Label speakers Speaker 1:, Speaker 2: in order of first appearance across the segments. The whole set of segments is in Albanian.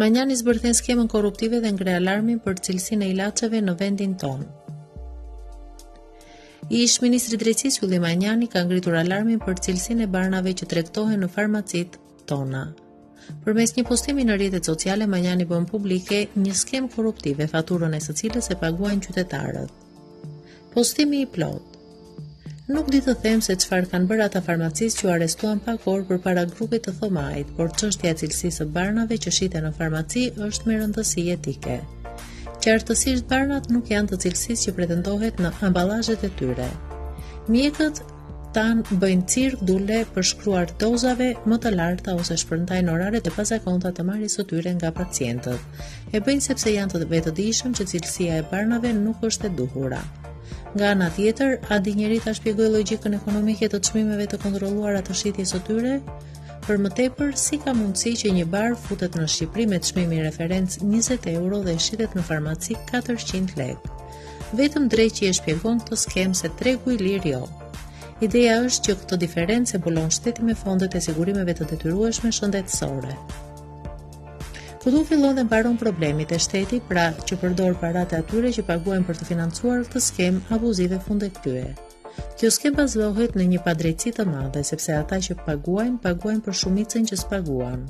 Speaker 1: Manjani zbërthen skemën korruptive dhe ngre alarmin për cilësinë e ilaçeve në vendin tonë. Ish-ministri i Drejtësisë Ylli Manjani ka ngritur alarmin për cilësinë e barnave që tregtohen në farmacitë tona. Përmes një postimi në rrjetet sociale, Manjani bën publike një skemë korruptive, faturën e së cilës e paguajnë qytetarët. Postimi i plotë: Nuk di të them se çfarë kanë bërë ata farmacistë që u arrestuan pak orë përpara grupit të Thomajt, por çështja e cilësisë së barnave që shiten në farmaci është me rëndësi etike. Qartësisht barnat nuk janë të cilësisë që pretendohet në amballazhet e tyre. Mjekët Tanë bëjnë cirk duke përshkruar doza më të larta ose shpërndajnë orare të pazakonta të marrjes së tyre nga pacientët. E bëjnë sepse janë të vetëdijshëm që cilësia e barnave nuk është e duhura. Nga ana tjetër, a di njeri ta shpjegojë logjikën ekonomike të çmimeve të kontrolluara të shitjes së tyre? Për më tepër, si ka mundësi që një bar futet në Shqipëri me çmim referencë 20 euro dhe shitet në farmaci 400 lekë? Vetëm dreqi e shpjegon këtë skemë se tregu i lirë jo. Ideja është që këtë diferencë e mbulon shteti me fondet e sigurimeve të detyrueshme shëndetësore. Këtu fillon dhe mbaron problemi te shteti, pra që përdor paratë e atyre që paguajnë për të financuar këtë skemë abuzive fund e krye. Kjo skemë bazohet në një padrejtësi të madhe, sepse ata që paguajnë, paguajnë për shumicën që s'paguan.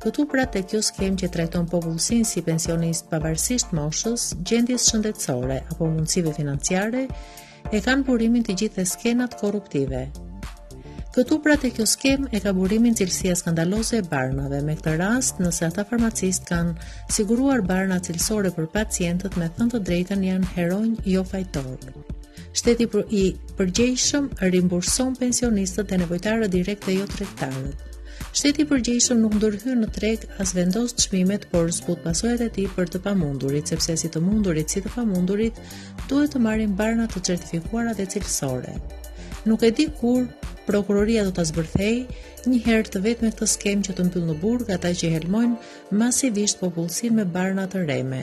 Speaker 1: Këtu pra te kjo skemë që trajton popullsinë si pensionistë pavarësisht moshës, gjendjes shëndetësore apo mundësive financiare, e kanë burimin të gjitha skemat korruptive. Këtu pra te kjo skemë e ka burimin cilësia skandaloze e barnave, me këtë rast nëse ata farmacistë kanë siguruar barna cilësore për pacientët me thënë të drejtën janë heronj jo fajtorë. Shteti i përgjegjshëm rimburson pensionistët dhe nevojtarët direkt dhe jo tregtarët. Shteti i përgjegjshëm nuk ndërhyn në treg as vendos çmimet, por zbut pasojat e tij për të pamundurit, sepse si të mundurit si të pamundurit duhet të marrin barna të certifikuara dhe cilësore. Nuk e di kur prokuroria do ta zbërthejë një herë të vetme këtë skemë që të mbyllë në burg ata që helmojnë masivisht popullsinë me barna të rreme.